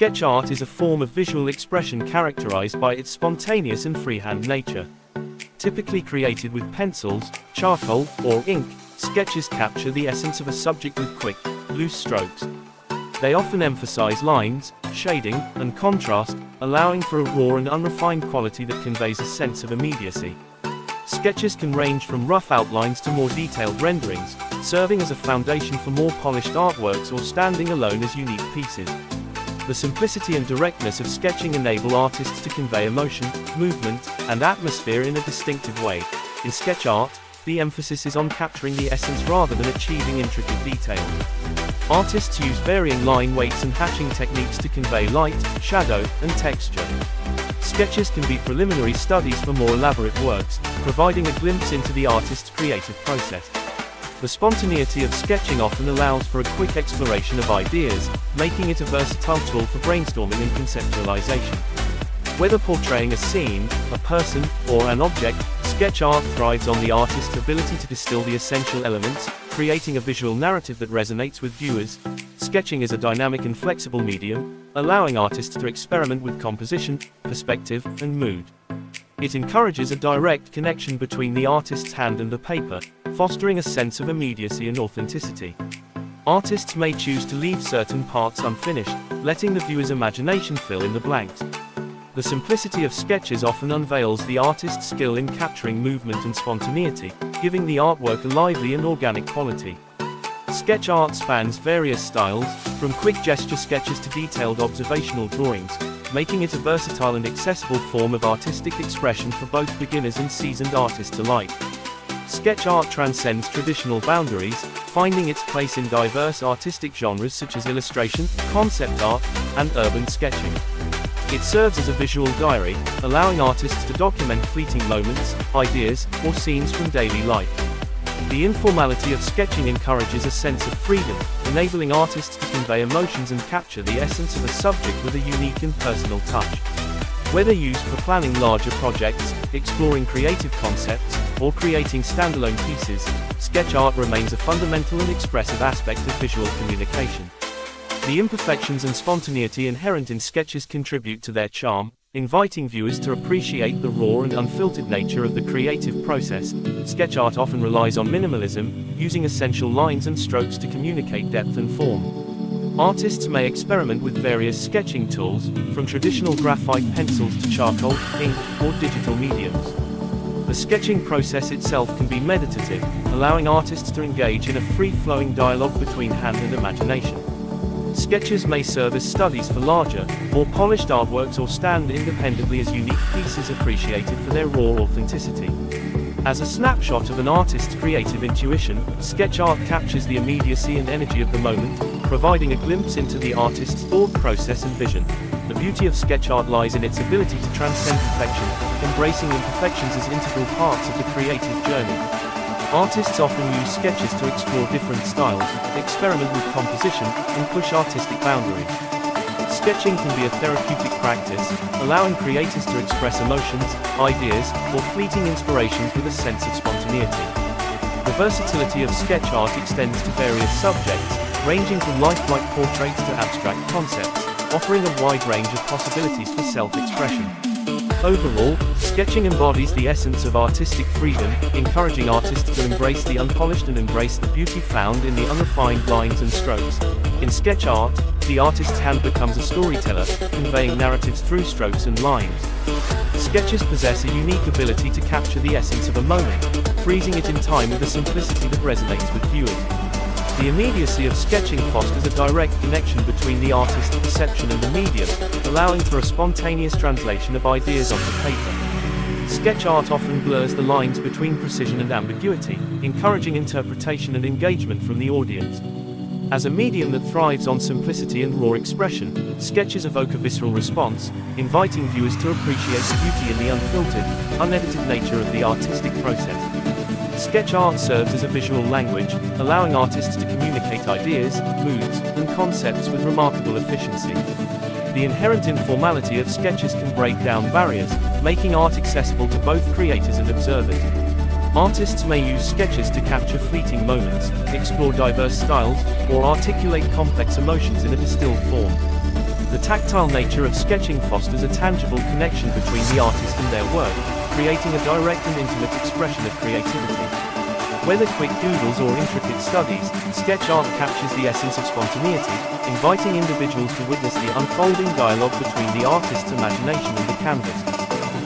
Sketch art is a form of visual expression characterized by its spontaneous and freehand nature. Typically created with pencils, charcoal, or ink, sketches capture the essence of a subject with quick, loose strokes. They often emphasize lines, shading, and contrast, allowing for a raw and unrefined quality that conveys a sense of immediacy. Sketches can range from rough outlines to more detailed renderings, serving as a foundation for more polished artworks or standing alone as unique pieces. The simplicity and directness of sketching enable artists to convey emotion, movement, and atmosphere in a distinctive way. In sketch art, the emphasis is on capturing the essence rather than achieving intricate details. Artists use varying line weights and hatching techniques to convey light, shadow, and texture. Sketches can be preliminary studies for more elaborate works, providing a glimpse into the artist's creative process. The spontaneity of sketching often allows for a quick exploration of ideas, making it a versatile tool for brainstorming and conceptualization. Whether portraying a scene, a person, or an object, sketch art thrives on the artist's ability to distill the essential elements, creating a visual narrative that resonates with viewers. Sketching is a dynamic and flexible medium, allowing artists to experiment with composition, perspective, and mood. It encourages a direct connection between the artist's hand and the paper, fostering a sense of immediacy and authenticity. Artists may choose to leave certain parts unfinished, letting the viewer's imagination fill in the blanks. The simplicity of sketches often unveils the artist's skill in capturing movement and spontaneity, giving the artwork a lively and organic quality. Sketch art spans various styles, from quick gesture sketches to detailed observational drawings, making it a versatile and accessible form of artistic expression for both beginners and seasoned artists alike. Sketch art transcends traditional boundaries, finding its place in diverse artistic genres such as illustration, concept art, and urban sketching. It serves as a visual diary, allowing artists to document fleeting moments, ideas, or scenes from daily life. The informality of sketching encourages a sense of freedom, enabling artists to convey emotions and capture the essence of a subject with a unique and personal touch. Whether used for planning larger projects, exploring creative concepts, or creating standalone pieces, sketch art remains a fundamental and expressive aspect of visual communication. The imperfections and spontaneity inherent in sketches contribute to their charm, inviting viewers to appreciate the raw and unfiltered nature of the creative process. Sketch art often relies on minimalism, using essential lines and strokes to communicate depth and form. Artists may experiment with various sketching tools, from traditional graphite pencils to charcoal, ink, or digital mediums. The sketching process itself can be meditative, allowing artists to engage in a free-flowing dialogue between hand and imagination. Sketches may serve as studies for larger, more polished artworks or stand independently as unique pieces appreciated for their raw authenticity. As a snapshot of an artist's creative intuition, sketch art captures the immediacy and energy of the moment, providing a glimpse into the artist's thought process and vision. The beauty of sketch art lies in its ability to transcend perfection, embracing imperfections as integral parts of the creative journey. Artists often use sketches to explore different styles, experiment with composition, and push artistic boundaries. Sketching can be a therapeutic practice, allowing creators to express emotions, ideas, or fleeting inspirations with a sense of spontaneity. The versatility of sketch art extends to various subjects, ranging from lifelike portraits to abstract concepts, offering a wide range of possibilities for self-expression. Overall, sketching embodies the essence of artistic freedom, encouraging artists to embrace the unpolished and embrace the beauty found in the unrefined lines and strokes. In sketch art, the artist's hand becomes a storyteller, conveying narratives through strokes and lines. Sketches possess a unique ability to capture the essence of a moment, freezing it in time with a simplicity that resonates with viewers. The immediacy of sketching fosters a direct connection between the artist's perception and the medium, allowing for a spontaneous translation of ideas onto paper. Sketch art often blurs the lines between precision and ambiguity, encouraging interpretation and engagement from the audience. As a medium that thrives on simplicity and raw expression, sketches evoke a visceral response, inviting viewers to appreciate beauty in the unfiltered, unedited nature of the artistic process. Sketch art serves as a visual language, allowing artists to communicate ideas, moods, and concepts with remarkable efficiency. The inherent informality of sketches can break down barriers, making art accessible to both creators and observers. Artists may use sketches to capture fleeting moments, explore diverse styles, or articulate complex emotions in a distilled form. The tactile nature of sketching fosters a tangible connection between the artist and their work, creating a direct and intimate expression of creativity. Whether quick doodles or intricate studies, sketch art captures the essence of spontaneity, inviting individuals to witness the unfolding dialogue between the artist's imagination and the canvas.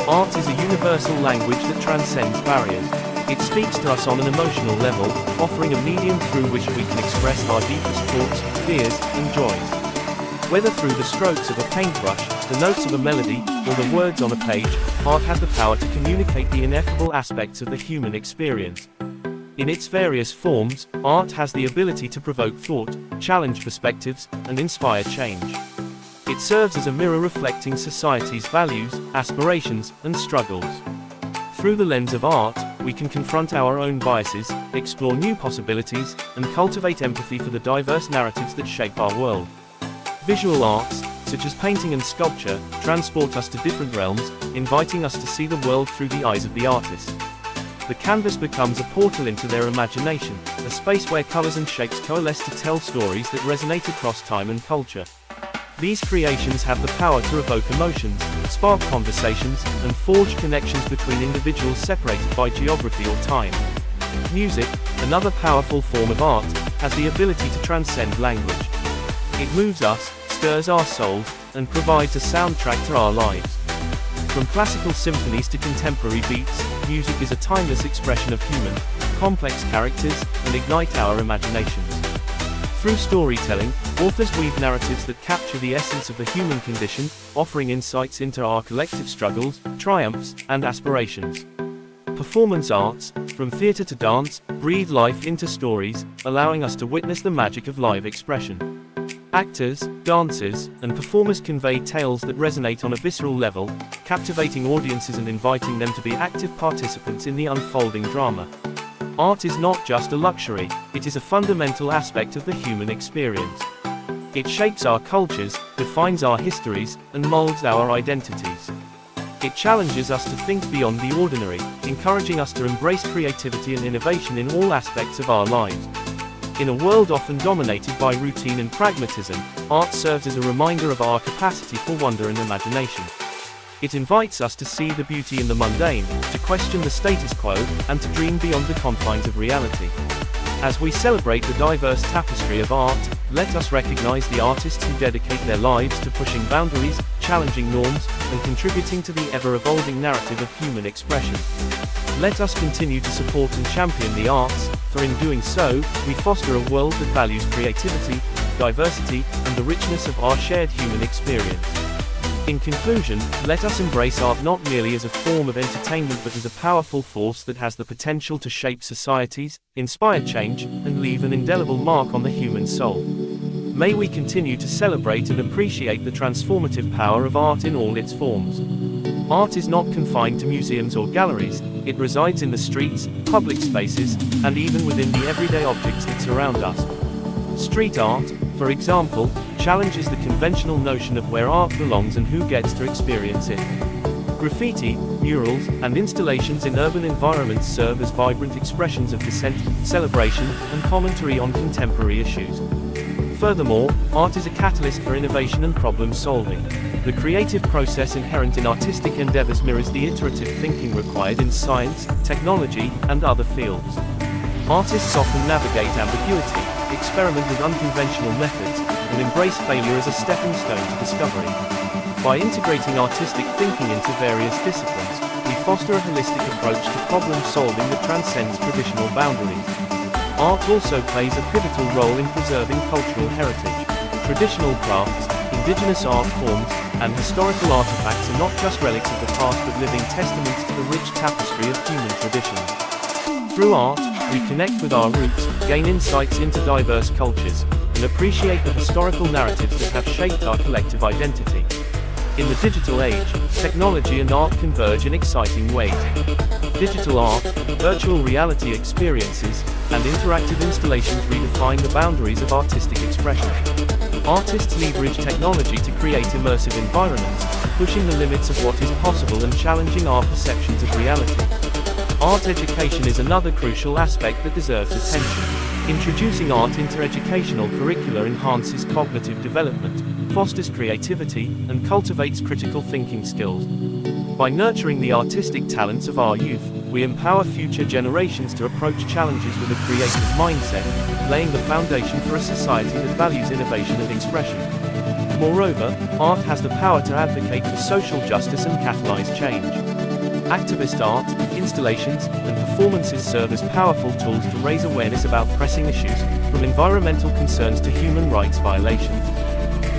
Art is a universal language that transcends barriers. It speaks to us on an emotional level, offering a medium through which we can express our deepest thoughts, fears, and joys. Whether through the strokes of a paintbrush, the notes of a melody, or the words on a page, art has the power to communicate the ineffable aspects of the human experience. In its various forms, art has the ability to provoke thought, challenge perspectives, and inspire change. It serves as a mirror reflecting society's values, aspirations, and struggles. Through the lens of art, we can confront our own biases, explore new possibilities, and cultivate empathy for the diverse narratives that shape our world. Visual arts, such as painting and sculpture, transport us to different realms, inviting us to see the world through the eyes of the artist. The canvas becomes a portal into their imagination, a space where colors and shapes coalesce to tell stories that resonate across time and culture. These creations have the power to evoke emotions, spark conversations, and forge connections between individuals separated by geography or time. Music, another powerful form of art, has the ability to transcend language. It moves us, stirs our souls, and provides a soundtrack to our lives. From classical symphonies to contemporary beats, music is a timeless expression of human, complex characters, and ignite our imaginations. Through storytelling, authors weave narratives that capture the essence of the human condition, offering insights into our collective struggles, triumphs, and aspirations. Performance arts, from theater to dance, breathe life into stories, allowing us to witness the magic of live expression. Actors, dancers, and performers convey tales that resonate on a visceral level, captivating audiences and inviting them to be active participants in the unfolding drama. Art is not just a luxury, it is a fundamental aspect of the human experience. It shapes our cultures, defines our histories, and molds our identities. It challenges us to think beyond the ordinary, encouraging us to embrace creativity and innovation in all aspects of our lives. In a world often dominated by routine and pragmatism, art serves as a reminder of our capacity for wonder and imagination. It invites us to see the beauty in the mundane, to question the status quo, and to dream beyond the confines of reality. As we celebrate the diverse tapestry of art, let us recognize the artists who dedicate their lives to pushing boundaries, challenging norms, and contributing to the ever-evolving narrative of human expression. Let us continue to support and champion the arts, for in doing so, we foster a world that values creativity, diversity, and the richness of our shared human experience. In conclusion, let us embrace art not merely as a form of entertainment but as a powerful force that has the potential to shape societies, inspire change, and leave an indelible mark on the human soul. May we continue to celebrate and appreciate the transformative power of art in all its forms. Art is not confined to museums or galleries, it resides in the streets, public spaces, and even within the everyday objects that surround us. Street art, for example, challenges the conventional notion of where art belongs and who gets to experience it. Graffiti, murals, and installations in urban environments serve as vibrant expressions of dissent, celebration, and commentary on contemporary issues. Furthermore, art is a catalyst for innovation and problem solving. The creative process inherent in artistic endeavors mirrors the iterative thinking required in science, technology, and other fields. Artists often navigate ambiguity, experiment with unconventional methods, and embrace failure as a stepping stone to discovery. By integrating artistic thinking into various disciplines, we foster a holistic approach to problem solving that transcends traditional boundaries. Art also plays a pivotal role in preserving cultural heritage. Traditional crafts, indigenous art forms, and historical artifacts are not just relics of the past but living testaments to the rich tapestry of human traditions. Through art, we connect with our roots, gain insights into diverse cultures, and appreciate the historical narratives that have shaped our collective identity. In the digital age, technology and art converge in exciting ways. Digital art, virtual reality experiences, and interactive installations redefine the boundaries of artistic expression. Artists leverage technology to create immersive environments, pushing the limits of what is possible and challenging our perceptions of reality. Art education is another crucial aspect that deserves attention. Introducing art into educational curricula enhances cognitive development, fosters creativity, and cultivates critical thinking skills. By nurturing the artistic talents of our youth, we empower future generations to approach challenges with a creative mindset, laying the foundation for a society that values innovation and expression. Moreover, art has the power to advocate for social justice and catalyze change. Activist art, installations, and performances serve as powerful tools to raise awareness about pressing issues, from environmental concerns to human rights violations.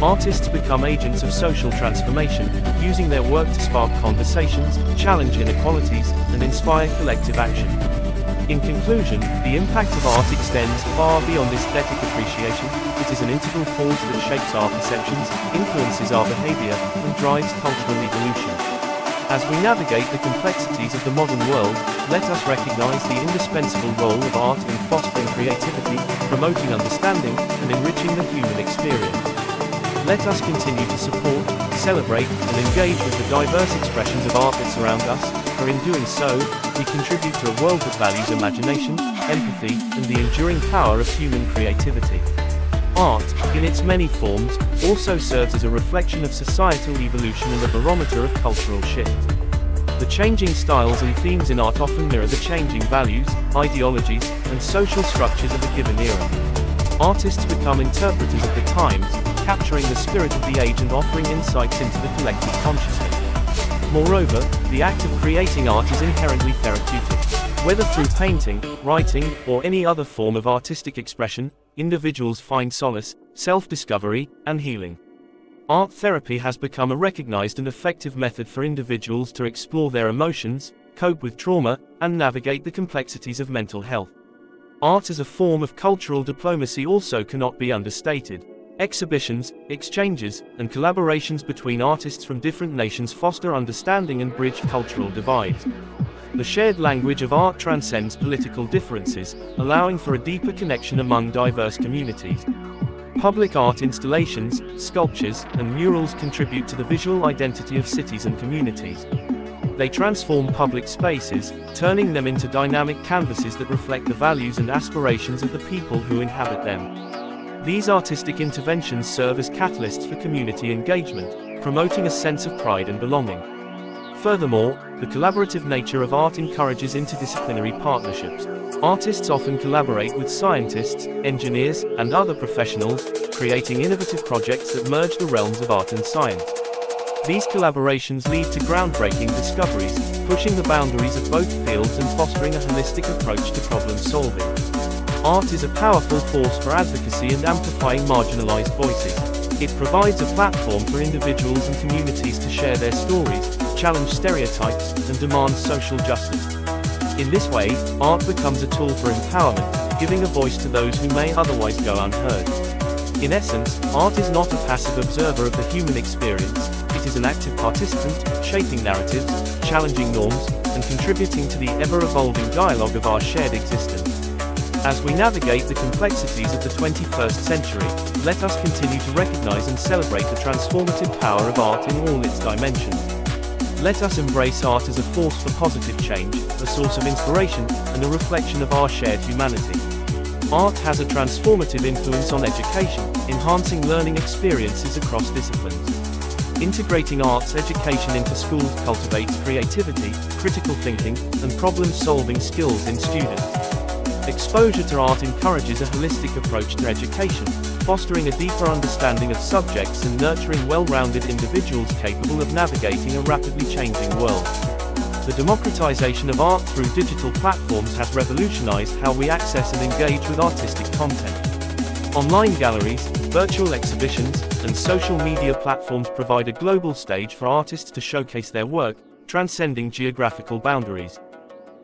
Artists become agents of social transformation, using their work to spark conversations, challenge inequalities, and inspire collective action. In conclusion, the impact of art extends far beyond aesthetic appreciation, it is an integral force that shapes our perceptions, influences our behavior, and drives cultural evolution. As we navigate the complexities of the modern world, let us recognize the indispensable role of art in fostering creativity, promoting understanding, and enriching the human experience. Let us continue to support, celebrate, and engage with the diverse expressions of art that surround us, for in doing so, we contribute to a world that values imagination, empathy, and the enduring power of human creativity. Art, in its many forms, also serves as a reflection of societal evolution and a barometer of cultural shift. The changing styles and themes in art often mirror the changing values, ideologies, and social structures of a given era. Artists become interpreters of the times, capturing the spirit of the age and offering insights into the collective consciousness. Moreover, the act of creating art is inherently therapeutic. Whether through painting, writing, or any other form of artistic expression, individuals find solace, self-discovery, and healing. Art therapy has become a recognized and effective method for individuals to explore their emotions, cope with trauma, and navigate the complexities of mental health. Art as a form of cultural diplomacy also cannot be understated. Exhibitions, exchanges, and collaborations between artists from different nations foster understanding and bridge cultural divides. The shared language of art transcends political differences, allowing for a deeper connection among diverse communities. Public art installations, sculptures, and murals contribute to the visual identity of cities and communities. They transform public spaces, turning them into dynamic canvases that reflect the values and aspirations of the people who inhabit them. These artistic interventions serve as catalysts for community engagement, promoting a sense of pride and belonging. Furthermore, the collaborative nature of art encourages interdisciplinary partnerships. Artists often collaborate with scientists, engineers, and other professionals, creating innovative projects that merge the realms of art and science. These collaborations lead to groundbreaking discoveries, pushing the boundaries of both fields and fostering a holistic approach to problem solving. Art is a powerful force for advocacy and amplifying marginalized voices. It provides a platform for individuals and communities to share their stories, challenge stereotypes, and demand social justice. In this way, art becomes a tool for empowerment, giving a voice to those who may otherwise go unheard. In essence, art is not a passive observer of the human experience, it is an active participant, shaping narratives, challenging norms, and contributing to the ever-evolving dialogue of our shared existence. As we navigate the complexities of the 21st century, let us continue to recognize and celebrate the transformative power of art in all its dimensions. Let us embrace art as a force for positive change, a source of inspiration, and a reflection of our shared humanity. Art has a transformative influence on education, enhancing learning experiences across disciplines. Integrating arts education into schools cultivates creativity, critical thinking, and problem-solving skills in students. Exposure to art encourages a holistic approach to education, fostering a deeper understanding of subjects and nurturing well-rounded individuals capable of navigating a rapidly changing world. The democratization of art through digital platforms has revolutionized how we access and engage with artistic content. Online galleries, virtual exhibitions, and social media platforms provide a global stage for artists to showcase their work, transcending geographical boundaries.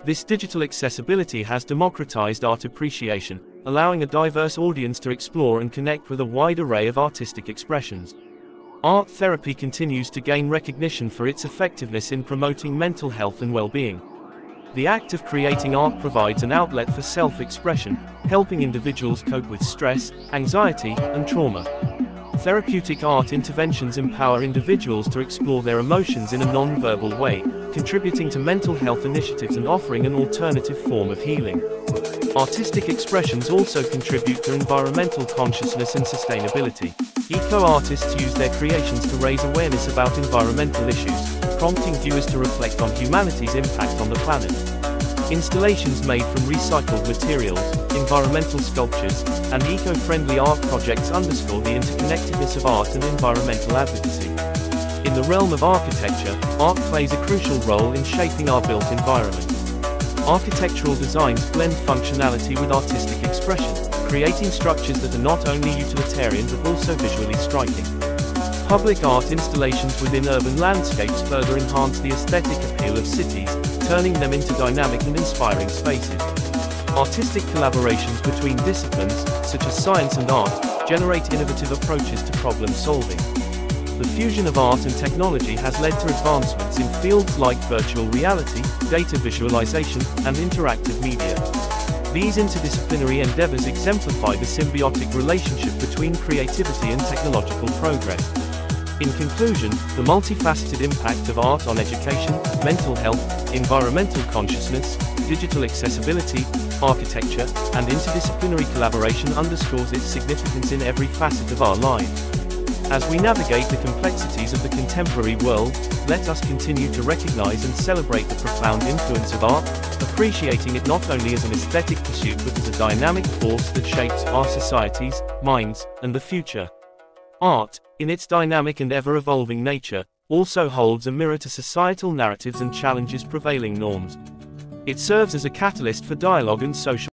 This digital accessibility has democratized art appreciation, allowing a diverse audience to explore and connect with a wide array of artistic expressions. Art therapy continues to gain recognition for its effectiveness in promoting mental health and well-being. The act of creating art provides an outlet for self-expression, helping individuals cope with stress, anxiety, and trauma. Therapeutic art interventions empower individuals to explore their emotions in a non-verbal way, contributing to mental health initiatives and offering an alternative form of healing. Artistic expressions also contribute to environmental consciousness and sustainability. Eco-artists use their creations to raise awareness about environmental issues, prompting viewers to reflect on humanity's impact on the planet. Installations made from recycled materials, environmental sculptures, and eco-friendly art projects underscore the interconnectedness of art and environmental advocacy. In the realm of architecture, art plays a crucial role in shaping our built environment. Architectural designs blend functionality with artistic expression, creating structures that are not only utilitarian but also visually striking. Public art installations within urban landscapes further enhance the aesthetic appeal of cities, turning them into dynamic and inspiring spaces. Artistic collaborations between disciplines, such as science and art, generate innovative approaches to problem solving. The fusion of art and technology has led to advancements in fields like virtual reality, data visualization, and interactive media. These interdisciplinary endeavors exemplify the symbiotic relationship between creativity and technological progress. In conclusion, the multifaceted impact of art on education, mental health, environmental consciousness, digital accessibility, architecture, and interdisciplinary collaboration underscores its significance in every facet of our lives. As we navigate the complexities of the contemporary world, let us continue to recognize and celebrate the profound influence of art, appreciating it not only as an aesthetic pursuit but as a dynamic force that shapes our societies, minds, and the future. Art, in its dynamic and ever-evolving nature, also holds a mirror to societal narratives and challenges prevailing norms. It serves as a catalyst for dialogue and social